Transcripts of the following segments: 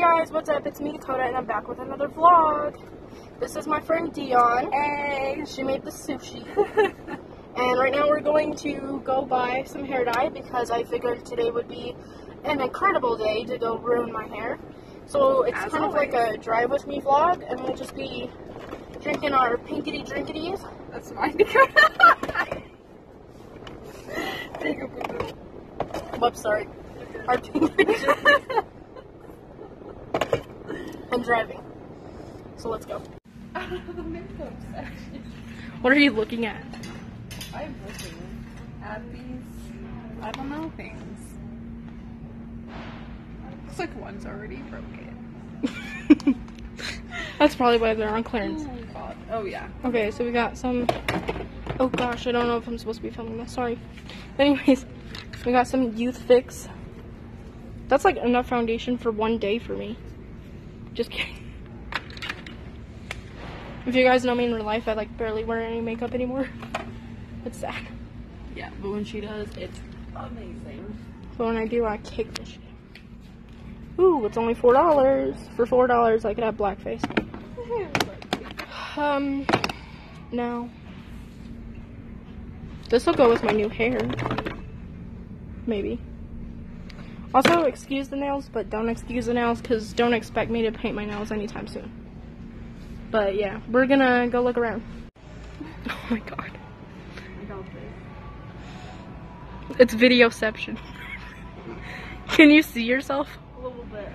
Hey guys, what's up? It's me, Dekotah, and I'm back with another vlog. This is my friend Dion. Hey! She made the sushi. and right now we're going to go buy some hair dye because I figured today would be an incredible day to go ruin my hair. So it's As kind always. of like a drive with me vlog, and we'll just be drinking our pinkity drinkities. That's mine, Dekotah. Whoops, sorry. Our pinkity. I'm driving. So let's go. the makeup section. What are you looking at? I'm looking at these, I don't know, things. Looks like one's already broken. That's probably why they're on clearance. Oh. Oh yeah. Okay, so we got some. Oh gosh, I don't know if I'm supposed to be filming this. Sorry. Anyways, we got some Youth Fix. That's like enough foundation for one day for me. Just kidding. If you guys know me in real life, I like barely wear any makeup anymore. It's sad. Yeah, but when she does, it's amazing. But when I do, I kick the shit. Ooh, it's only four dollars. For four dollars, I could have blackface. Um, no. This will go with my new hair. Maybe. Also, excuse the nails, but don't excuse the nails because don't expect me to paint my nails anytime soon. But yeah, we're gonna go look around. Oh my god. I got this. It's videoception. Can you see yourself? A little bit.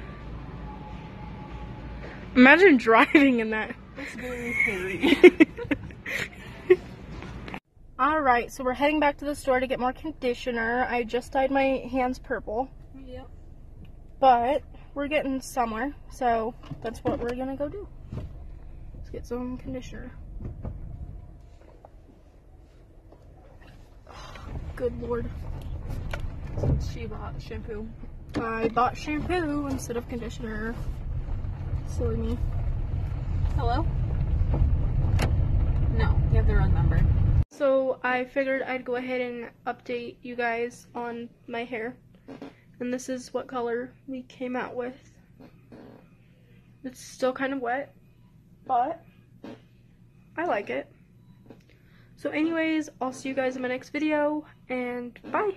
Imagine driving in that. It's very hairy. Alright, so we're heading back to the store to get more conditioner. I just dyed my hands purple. But we're getting somewhere, so that's what we're gonna go do. Let's get some conditioner. Good lord. She bought shampoo. I bought shampoo instead of conditioner. Silly me. Hello? No, you have the wrong number. So I figured I'd go ahead and update you guys on my hair. And this is what color we came out with. It's still kind of wet, but I like it. So anyways, I'll see you guys in my next video, and bye!